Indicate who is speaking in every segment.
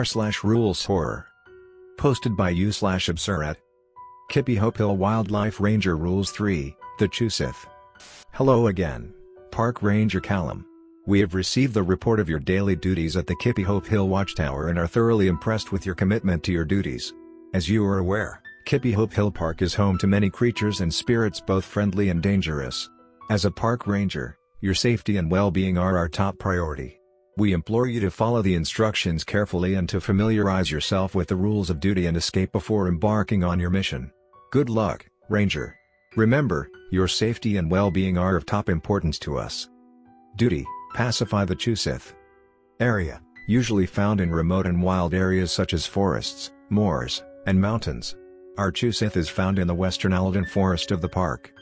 Speaker 1: r slash rules horror. Posted by you slash absurd. Kippiehope Hill Wildlife Ranger Rules 3, The Chusith. Hello again. Park Ranger Callum. We have received the report of your daily duties at the Kippiehope Hill Watchtower and are thoroughly impressed with your commitment to your duties. As you are aware, Kippiehope Hill Park is home to many creatures and spirits both friendly and dangerous. As a park ranger, your safety and well-being are our top priority. We implore you to follow the instructions carefully and to familiarize yourself with the rules of duty and escape before embarking on your mission. Good luck, Ranger. Remember, your safety and well-being are of top importance to us. Duty, pacify the Chusith. Area, usually found in remote and wild areas such as forests, moors, and mountains. Our Chusith is found in the western Alden forest of the park.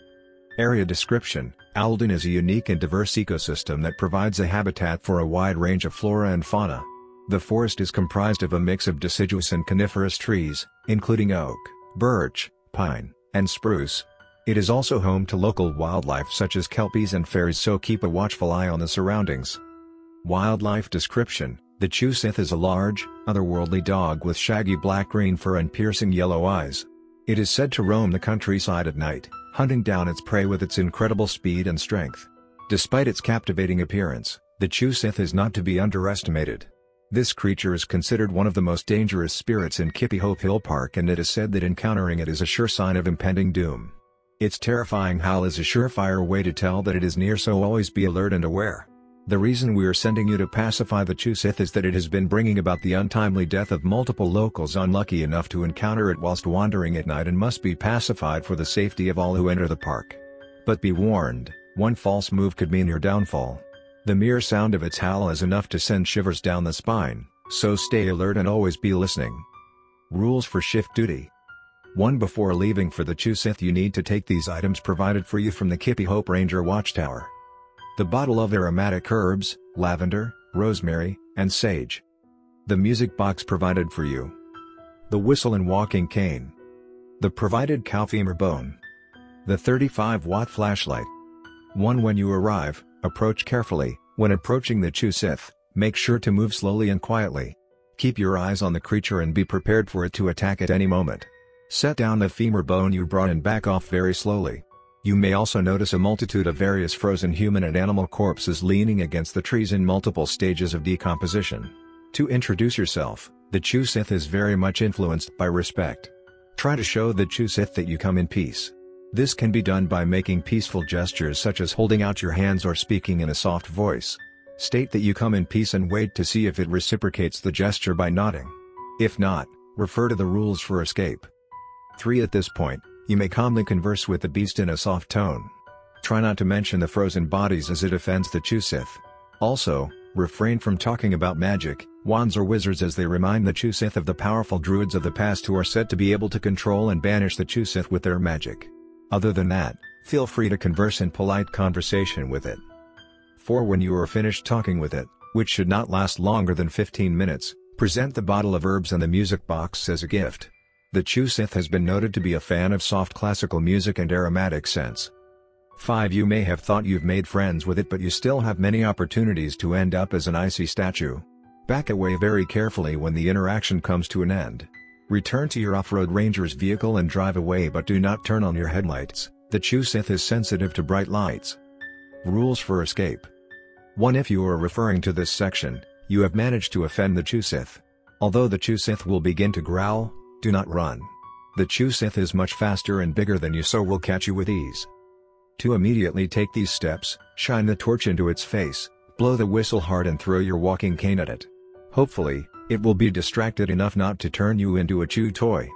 Speaker 1: Area description Alden is a unique and diverse ecosystem that provides a habitat for a wide range of flora and fauna. The forest is comprised of a mix of deciduous and coniferous trees, including oak, birch, pine, and spruce. It is also home to local wildlife such as kelpies and fairies so keep a watchful eye on the surroundings. Wildlife description The Chusith is a large, otherworldly dog with shaggy black-green fur and piercing yellow eyes. It is said to roam the countryside at night, hunting down its prey with its incredible speed and strength. Despite its captivating appearance, the Chusith is not to be underestimated. This creature is considered one of the most dangerous spirits in Kippiehope Hill Park and it is said that encountering it is a sure sign of impending doom. Its terrifying howl is a surefire way to tell that it is near so always be alert and aware. The reason we are sending you to pacify the Chusith is that it has been bringing about the untimely death of multiple locals unlucky enough to encounter it whilst wandering at night and must be pacified for the safety of all who enter the park. But be warned, one false move could mean your downfall. The mere sound of its howl is enough to send shivers down the spine, so stay alert and always be listening. Rules for Shift Duty 1. Before leaving for the Chusith you need to take these items provided for you from the Kippiehope Ranger Watchtower. The bottle of aromatic herbs, lavender, rosemary, and sage. The music box provided for you. The whistle and walking cane. The provided cow femur bone. The 35 watt flashlight. 1. When you arrive, approach carefully. When approaching the Chusith, make sure to move slowly and quietly. Keep your eyes on the creature and be prepared for it to attack at any moment. Set down the femur bone you brought and back off very slowly. You may also notice a multitude of various frozen human and animal corpses leaning against the trees in multiple stages of decomposition. To introduce yourself, the Chusith is very much influenced by respect. Try to show the Chusith that you come in peace. This can be done by making peaceful gestures such as holding out your hands or speaking in a soft voice. State that you come in peace and wait to see if it reciprocates the gesture by nodding. If not, refer to the rules for escape. 3. At this point, you may calmly converse with the beast in a soft tone. Try not to mention the frozen bodies as it offends the Chusith. Also, refrain from talking about magic, wands or wizards as they remind the Chusith of the powerful druids of the past who are said to be able to control and banish the Chusith with their magic. Other than that, feel free to converse in polite conversation with it. 4. When you are finished talking with it, which should not last longer than 15 minutes, present the bottle of herbs and the music box as a gift. The Chusith has been noted to be a fan of soft classical music and aromatic scents. 5. You may have thought you've made friends with it but you still have many opportunities to end up as an icy statue. Back away very carefully when the interaction comes to an end. Return to your off-road ranger's vehicle and drive away but do not turn on your headlights, the Chusith is sensitive to bright lights. Rules for Escape 1. If you are referring to this section, you have managed to offend the Chusith. Although the Chusith will begin to growl, do not run. The Chusith is much faster and bigger than you so will catch you with ease. To immediately take these steps, shine the torch into its face, blow the whistle hard and throw your walking cane at it. Hopefully, it will be distracted enough not to turn you into a chew toy.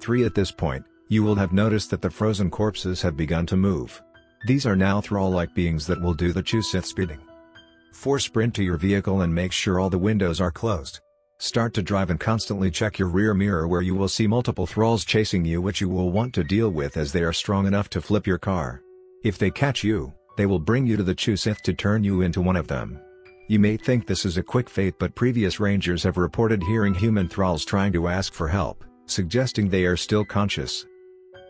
Speaker 1: 3. At this point, you will have noticed that the frozen corpses have begun to move. These are now thrall-like beings that will do the Chusith's bidding. 4. Sprint to your vehicle and make sure all the windows are closed. Start to drive and constantly check your rear mirror where you will see multiple thralls chasing you which you will want to deal with as they are strong enough to flip your car. If they catch you, they will bring you to the Chusith to turn you into one of them. You may think this is a quick fate but previous rangers have reported hearing human thralls trying to ask for help, suggesting they are still conscious.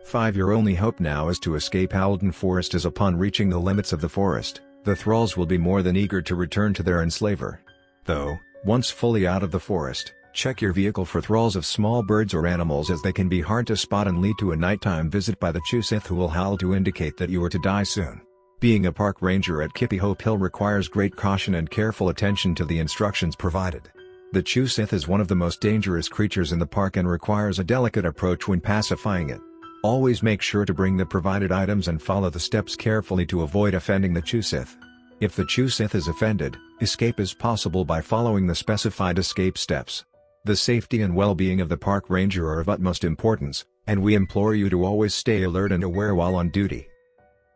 Speaker 1: 5. Your only hope now is to escape Alden Forest as upon reaching the limits of the forest, the thralls will be more than eager to return to their enslaver. Though, once fully out of the forest, check your vehicle for thralls of small birds or animals as they can be hard to spot and lead to a nighttime visit by the Chusith who will howl to indicate that you are to die soon. Being a park ranger at Kippiehope Hill requires great caution and careful attention to the instructions provided. The Chusith is one of the most dangerous creatures in the park and requires a delicate approach when pacifying it. Always make sure to bring the provided items and follow the steps carefully to avoid offending the Chusith. If the Chusith is offended, escape is possible by following the specified escape steps. The safety and well-being of the park ranger are of utmost importance, and we implore you to always stay alert and aware while on duty.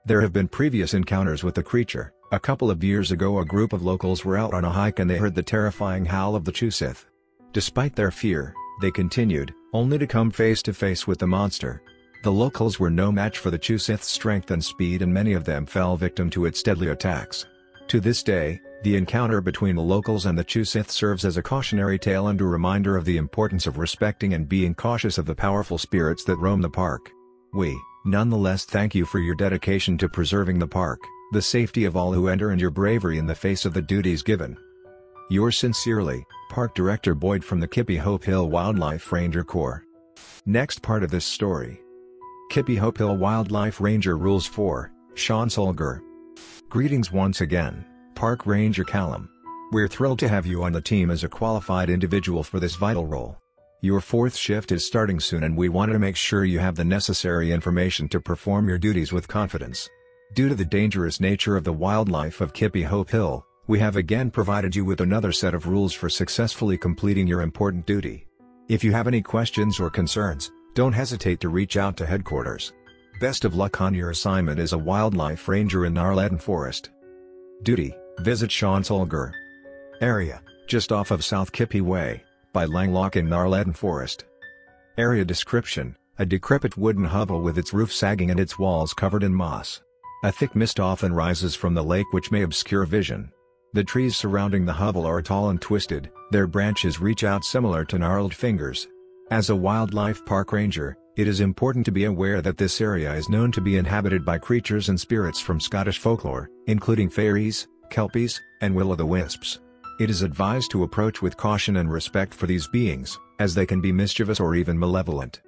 Speaker 1: There have been previous encounters with the creature. A couple of years ago a group of locals were out on a hike and they heard the terrifying howl of the Chusith. Despite their fear, they continued, only to come face to face with the monster. The locals were no match for the Chusith's strength and speed and many of them fell victim to its deadly attacks. To this day, the encounter between the locals and the Chusith serves as a cautionary tale and a reminder of the importance of respecting and being cautious of the powerful spirits that roam the park. We, nonetheless thank you for your dedication to preserving the park, the safety of all who enter and your bravery in the face of the duties given. Yours sincerely, Park Director Boyd from the Kippiehope Hill Wildlife Ranger Corps. Next part of this story. Kippiehope Hill Wildlife Ranger Rules 4, Sean Solger. Greetings once again, Park Ranger Callum. We're thrilled to have you on the team as a qualified individual for this vital role. Your fourth shift is starting soon and we wanted to make sure you have the necessary information to perform your duties with confidence. Due to the dangerous nature of the wildlife of Kippiehope Hill, we have again provided you with another set of rules for successfully completing your important duty. If you have any questions or concerns, don't hesitate to reach out to headquarters. Best of luck on your assignment as a wildlife ranger in Gnarleton Forest. Duty, visit Sean Solger. Area, just off of South Kippy Way, by Langlock in Gnarleton Forest. Area description, a decrepit wooden hovel with its roof sagging and its walls covered in moss. A thick mist often rises from the lake which may obscure vision. The trees surrounding the hovel are tall and twisted, their branches reach out similar to gnarled fingers, as a wildlife park ranger, it is important to be aware that this area is known to be inhabited by creatures and spirits from Scottish folklore, including fairies, kelpies, and will-o'-the-wisps. It is advised to approach with caution and respect for these beings, as they can be mischievous or even malevolent.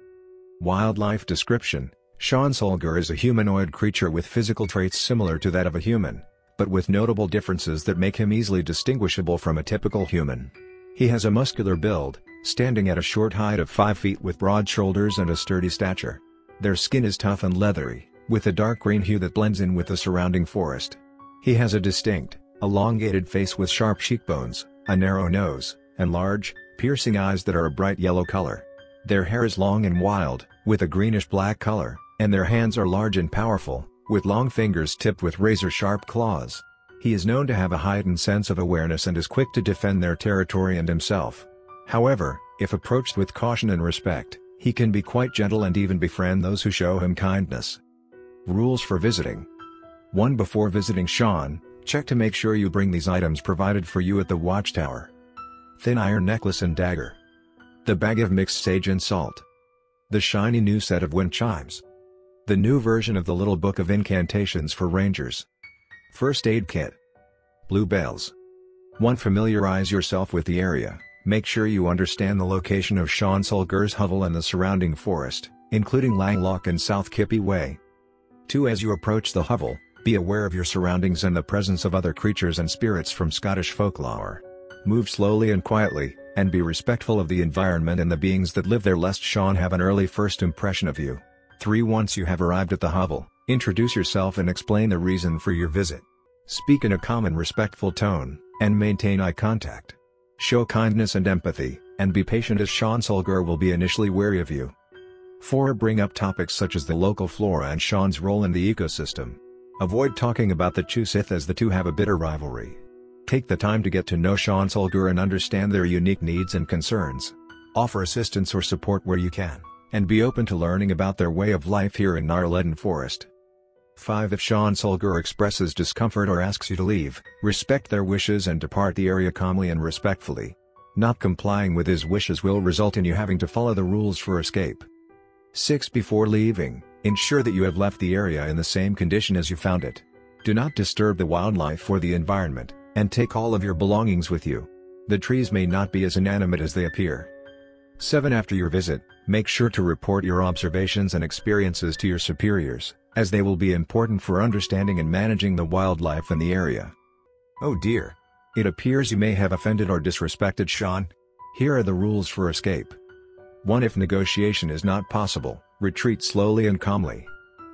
Speaker 1: Wildlife description Sean Solger is a humanoid creature with physical traits similar to that of a human, but with notable differences that make him easily distinguishable from a typical human. He has a muscular build, standing at a short height of 5 feet with broad shoulders and a sturdy stature. Their skin is tough and leathery, with a dark green hue that blends in with the surrounding forest. He has a distinct, elongated face with sharp cheekbones, a narrow nose, and large, piercing eyes that are a bright yellow color. Their hair is long and wild, with a greenish-black color, and their hands are large and powerful, with long fingers tipped with razor-sharp claws. He is known to have a heightened sense of awareness and is quick to defend their territory and himself. However, if approached with caution and respect, he can be quite gentle and even befriend those who show him kindness. Rules for visiting 1. Before visiting Sean, check to make sure you bring these items provided for you at the watchtower. Thin iron necklace and dagger. The bag of mixed sage and salt. The shiny new set of wind chimes. The new version of the Little Book of Incantations for Rangers. First Aid Kit. Bluebells 1. Familiarize yourself with the area. Make sure you understand the location of Sean Solger's hovel and the surrounding forest, including Langlock and South Kippy Way. 2. As you approach the hovel, be aware of your surroundings and the presence of other creatures and spirits from Scottish folklore. Move slowly and quietly, and be respectful of the environment and the beings that live there lest Sean have an early first impression of you. 3. Once you have arrived at the hovel, introduce yourself and explain the reason for your visit. Speak in a calm and respectful tone, and maintain eye contact. Show kindness and empathy, and be patient as Sean Solger will be initially wary of you. 4. Bring up topics such as the local flora and Sean's role in the ecosystem. Avoid talking about the Chusith as the two have a bitter rivalry. Take the time to get to know Sean Solger and understand their unique needs and concerns. Offer assistance or support where you can, and be open to learning about their way of life here in Gnarleton Forest. 5. If Sean Solger expresses discomfort or asks you to leave, respect their wishes and depart the area calmly and respectfully. Not complying with his wishes will result in you having to follow the rules for escape. 6. Before leaving, ensure that you have left the area in the same condition as you found it. Do not disturb the wildlife or the environment, and take all of your belongings with you. The trees may not be as inanimate as they appear. 7. After your visit, make sure to report your observations and experiences to your superiors, as they will be important for understanding and managing the wildlife in the area. Oh dear. It appears you may have offended or disrespected Sean. Here are the rules for escape. 1. If negotiation is not possible, retreat slowly and calmly.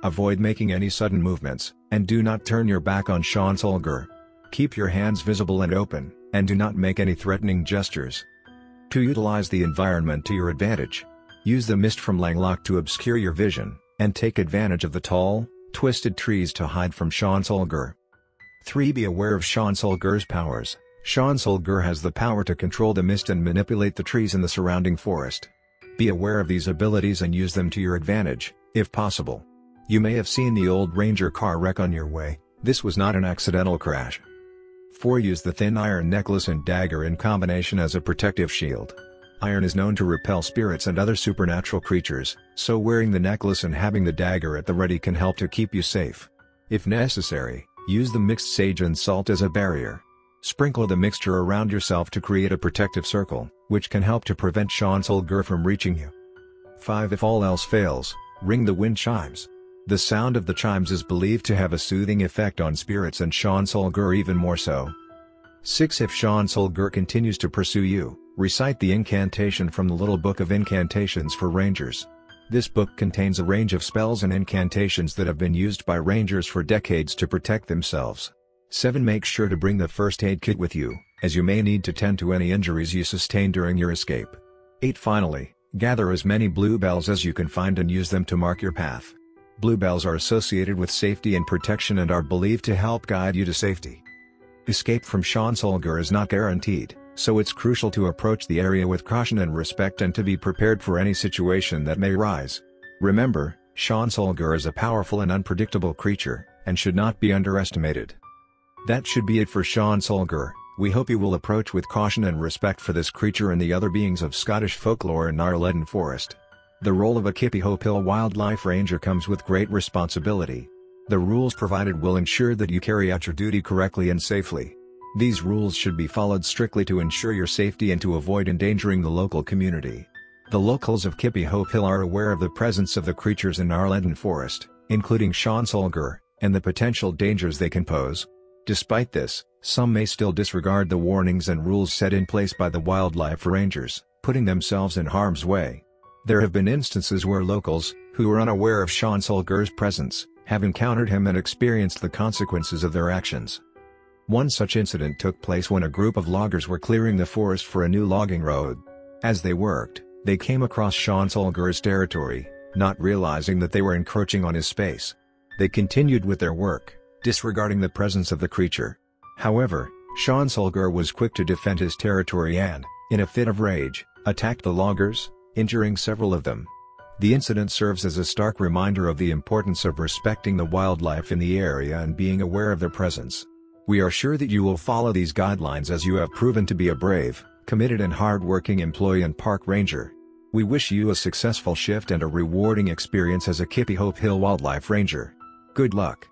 Speaker 1: Avoid making any sudden movements, and do not turn your back on Sean Solger. Keep your hands visible and open, and do not make any threatening gestures. To utilize the environment to your advantage, use the mist from Langlock to obscure your vision, and take advantage of the tall, twisted trees to hide from Sean Solger. 3. Be aware of Sean Solger's powers. Sean Solger has the power to control the mist and manipulate the trees in the surrounding forest. Be aware of these abilities and use them to your advantage, if possible. You may have seen the old Ranger car wreck on your way, this was not an accidental crash. 4. Use the thin iron necklace and dagger in combination as a protective shield. Iron is known to repel spirits and other supernatural creatures, so wearing the necklace and having the dagger at the ready can help to keep you safe. If necessary, use the mixed sage and salt as a barrier. Sprinkle the mixture around yourself to create a protective circle, which can help to prevent Sean Solger from reaching you. 5. If all else fails, ring the wind chimes. The sound of the chimes is believed to have a soothing effect on spirits and Sean Solger even more so. 6. If Sean Solger continues to pursue you, recite the incantation from the Little Book of Incantations for Rangers. This book contains a range of spells and incantations that have been used by rangers for decades to protect themselves. 7. Make sure to bring the first aid kit with you, as you may need to tend to any injuries you sustain during your escape. 8. Finally, gather as many bluebells as you can find and use them to mark your path. Bluebells are associated with safety and protection and are believed to help guide you to safety. Escape from Sean Solger is not guaranteed, so it's crucial to approach the area with caution and respect and to be prepared for any situation that may arise. Remember, Sean Solger is a powerful and unpredictable creature, and should not be underestimated. That should be it for Sean Solger. We hope you will approach with caution and respect for this creature and the other beings of Scottish folklore in Gnarleton Forest. The role of a Kippiehope Hill Wildlife Ranger comes with great responsibility. The rules provided will ensure that you carry out your duty correctly and safely. These rules should be followed strictly to ensure your safety and to avoid endangering the local community. The locals of Kippiehope Hill are aware of the presence of the creatures in Gnarleton Forest, including Sean Solger, and the potential dangers they can pose. Despite this, some may still disregard the warnings and rules set in place by the wildlife rangers, putting themselves in harm's way. There have been instances where locals, who were unaware of Sean Solger's presence, have encountered him and experienced the consequences of their actions. One such incident took place when a group of loggers were clearing the forest for a new logging road. As they worked, they came across Sean Solger's territory, not realizing that they were encroaching on his space. They continued with their work, disregarding the presence of the creature. However, Sean Solger was quick to defend his territory and, in a fit of rage, attacked the loggers, injuring several of them. The incident serves as a stark reminder of the importance of respecting the wildlife in the area and being aware of their presence. We are sure that you will follow these guidelines as you have proven to be a brave, committed and hard-working employee and park ranger. We wish you a successful shift and a rewarding experience as a Kippiehope Hill Wildlife Ranger. Good luck.